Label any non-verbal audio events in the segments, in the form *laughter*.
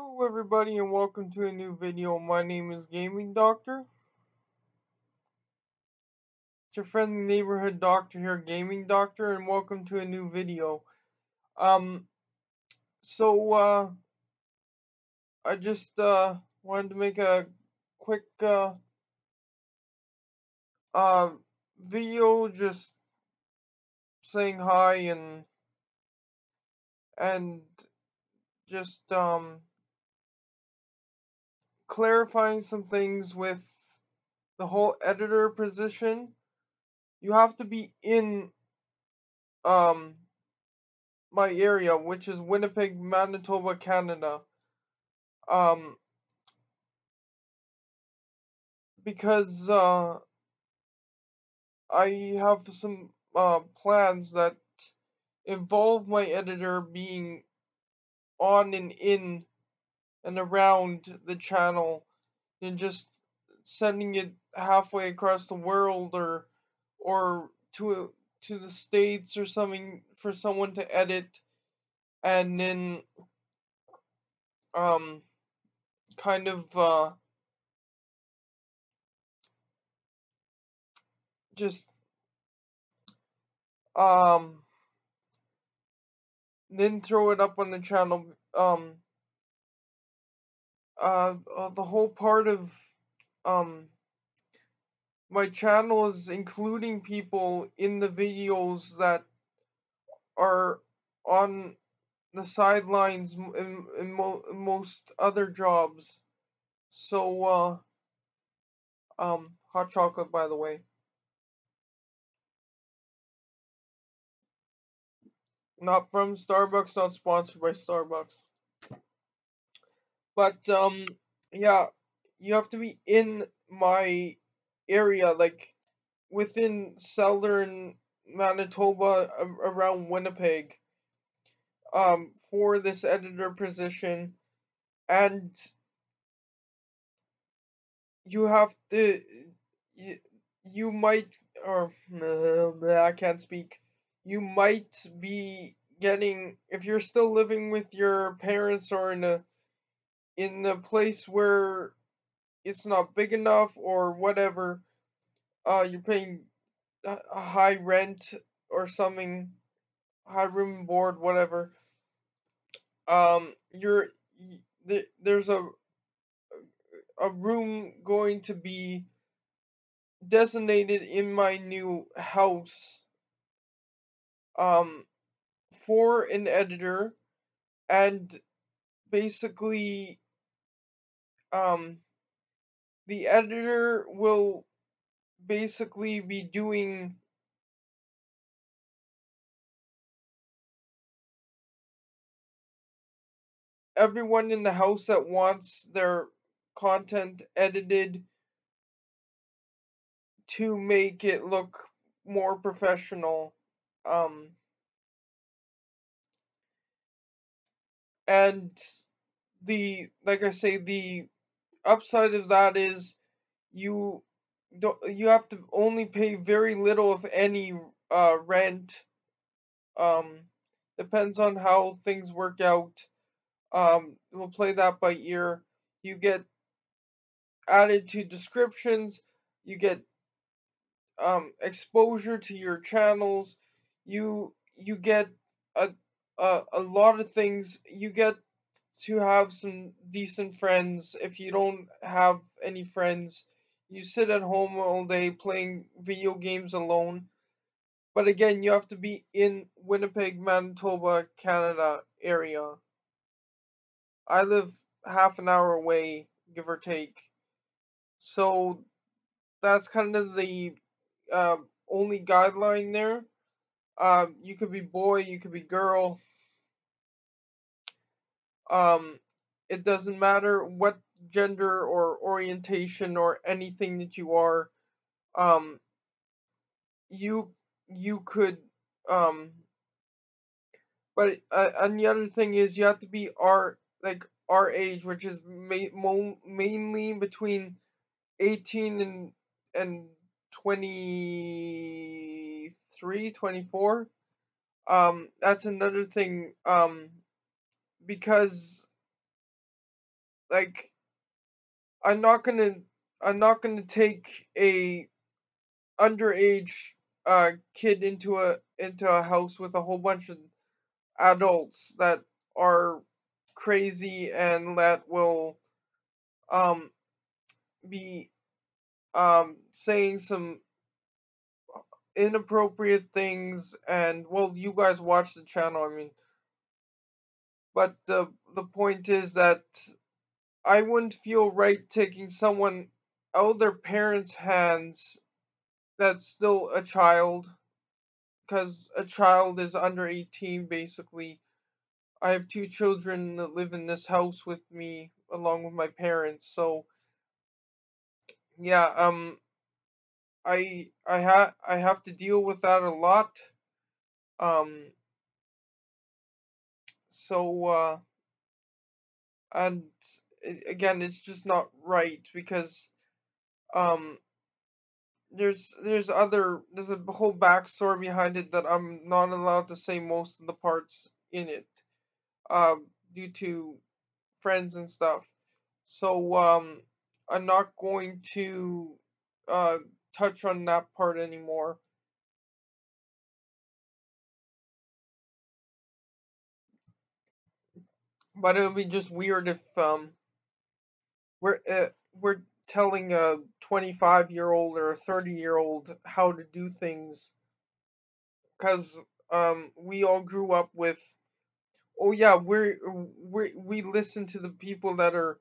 Hello everybody and welcome to a new video. My name is Gaming Doctor. It's your friendly neighborhood doctor here, Gaming Doctor, and welcome to a new video. Um, so, uh, I just, uh, wanted to make a quick, uh, uh, video just saying hi and, and just, um, clarifying some things with the whole editor position. You have to be in um my area, which is Winnipeg, Manitoba, Canada. Um because uh I have some uh plans that involve my editor being on and in and around the channel and just sending it halfway across the world or or to to the states or something for someone to edit. And then um kind of uh just um then throw it up on the channel um uh, uh the whole part of um my channel is including people in the videos that are on the sidelines in, in mo most other jobs. So, uh, um, hot chocolate, by the way. Not from Starbucks, not sponsored by Starbucks. But, um, yeah, you have to be in my area, like within southern Manitoba, around Winnipeg, um, for this editor position, and you have to, you, you might, or uh, *laughs* I can't speak, you might be getting, if you're still living with your parents or in a, in a place where it's not big enough or whatever, uh, you're paying a high rent or something, high room board, whatever. Um, you're there's a a room going to be designated in my new house um for an editor and basically um the editor will basically be doing everyone in the house that wants their content edited to make it look more professional um and the like I say the upside of that is you don't you have to only pay very little if any uh rent. Um depends on how things work out. Um we'll play that by ear. You get added to descriptions. You get um exposure to your channels. You you get a a, a lot of things. You get to have some decent friends. If you don't have any friends you sit at home all day playing video games alone. But again you have to be in winnipeg manitoba canada area. I live half an hour away give or take. So that's kind of the uh, only guideline there. Um, you could be boy you could be girl um, it doesn't matter what gender or orientation or anything that you are um, you you could um but uh, and the other thing is you have to be our like our age which is ma- mainly between 18 and and 23 24 um that's another thing um because like I'm not gonna I'm not gonna take a underage uh kid into a into a house with a whole bunch of adults that are crazy and that will um be um saying some inappropriate things and well you guys watch the channel I mean but the the point is that I wouldn't feel right taking someone out of their parents' hands that's still a child because a child is under 18 basically. I have two children that live in this house with me along with my parents so yeah um i i ha i have to deal with that a lot. Um so uh and again it's just not right because um there's there's other there's a whole backstory behind it that I'm not allowed to say most of the parts in it, um, due to friends and stuff. So um, I'm not going to uh touch on that part anymore. But it would be just weird if um we're uh, we're telling a 25 year old or a 30 year old how to do things because um we all grew up with oh yeah we're we we listen to the people that are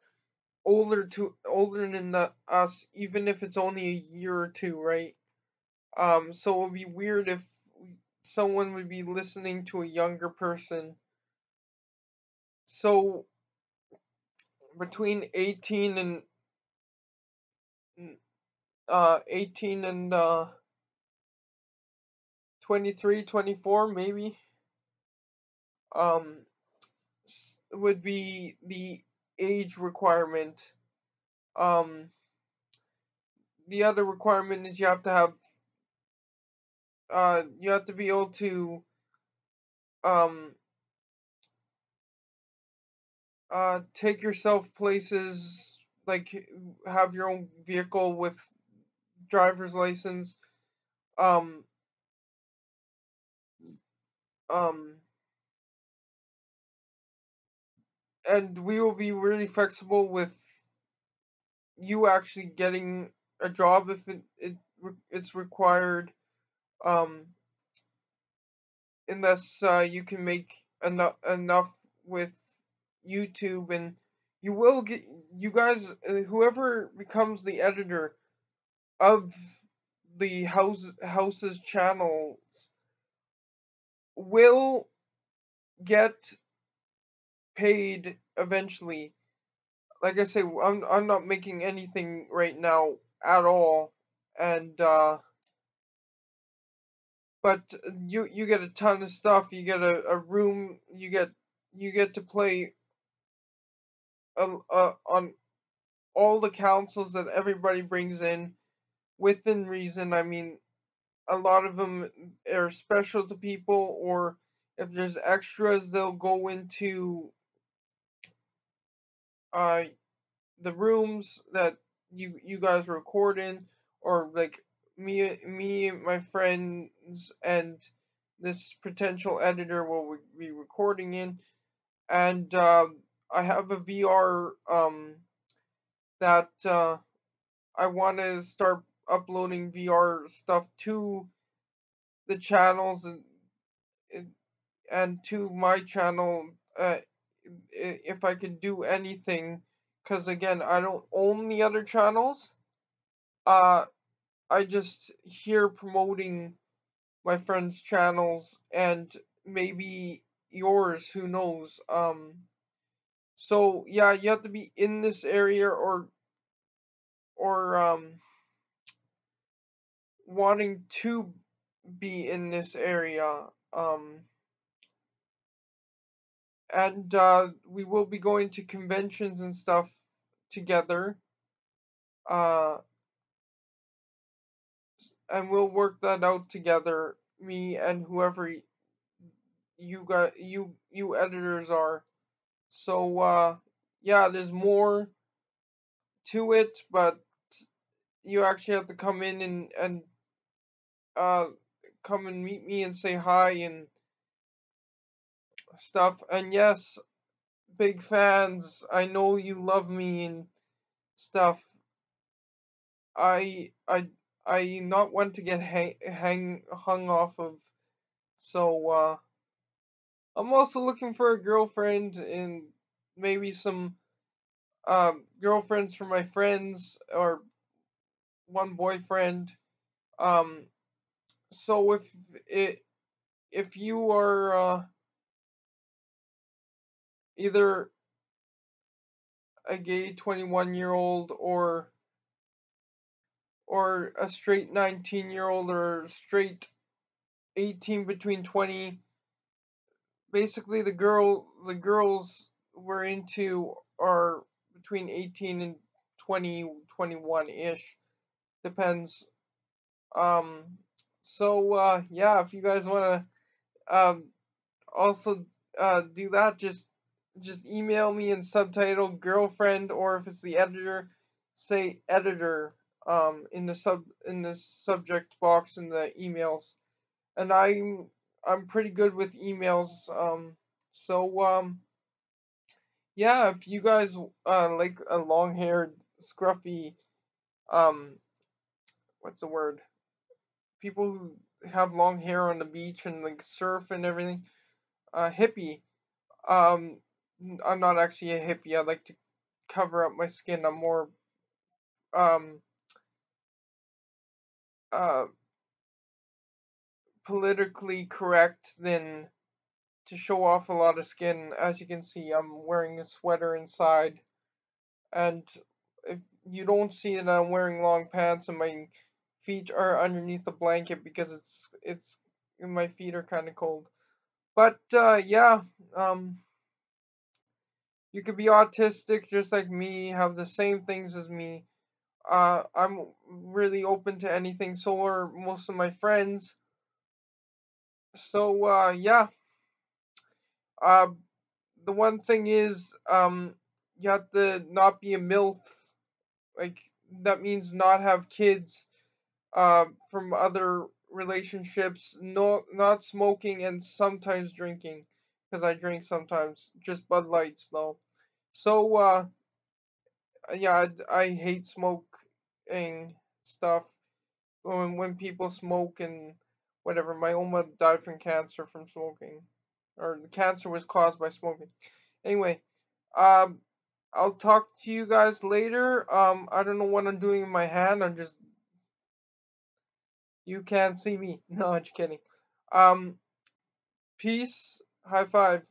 older to older than us even if it's only a year or two right? Um so it would be weird if someone would be listening to a younger person so between 18 and uh 18 and uh 23 24 maybe um would be the age requirement. Um the other requirement is you have to have uh you have to be able to um uh take yourself places like have your own vehicle with driver's license um um and we will be really flexible with you actually getting a job if it, it it's required um unless uh, you can make enough enough with YouTube and you will get you guys uh, whoever becomes the editor of the house house's channels will get paid eventually. Like I say, I'm I'm not making anything right now at all, and uh, but you you get a ton of stuff. You get a, a room. You get you get to play uh, uh, on all the consoles that everybody brings in within reason. I mean, a lot of them are special to people, or if there's extras, they'll go into uh the rooms that you you guys record in, or like me me my friends and this potential editor will be recording in, and uh, I have a VR um that uh, I want to start uploading VR stuff to the channels and and to my channel uh, if I could do anything because again I don't own the other channels. Uh I just here promoting my friends channels and maybe yours who knows um so yeah you have to be in this area or or um wanting to be in this area um and uh, we will be going to conventions and stuff together. Uh, and we'll work that out together, me and whoever you got you you editors are. So uh, yeah, there's more to it, but you actually have to come in and and uh come and meet me and say hi and stuff. And yes, big fans. I know you love me and stuff. I I I not want to get hang, hang hung off of. So uh I'm also looking for a girlfriend and maybe some um girlfriends for my friends or one boyfriend. Um so if it if you are uh either a gay 21 year old or or a straight 19 year old or straight 18 between 20 basically the girl the girls we're into are between 18 and 20 21 ish depends. Um so uh yeah if you guys want to um also uh do that just just email me and subtitle girlfriend or if it's the editor say editor um in the sub in the subject box in the emails. And i'm i'm pretty good with emails um so um yeah if you guys uh like a long haired scruffy um what's the word? People who have long hair on the beach and like surf and everything uh hippie um i'm not actually a hippie i like to cover up my skin i'm more um uh politically correct than to show off a lot of skin. As you can see i'm wearing a sweater inside. And if you don't see that i'm wearing long pants and my feet are underneath the blanket because it's it's my feet are kind of cold. But uh yeah um you could be autistic just like me have the same things as me. Uh i'm really open to anything. So are most of my friends so uh yeah. Uh the one thing is um you have to not be a milf. Like that means not have kids uh from other relationships no not smoking and sometimes drinking because i drink sometimes just bud lights though. So uh yeah i, I hate smoking stuff when when people smoke and whatever my oma died from cancer from smoking or the cancer was caused by smoking anyway um I'll talk to you guys later. Um, I don't know what I'm doing in my hand. I'm just you can't see me. *laughs* No, I'm just kidding. Um, peace. High five.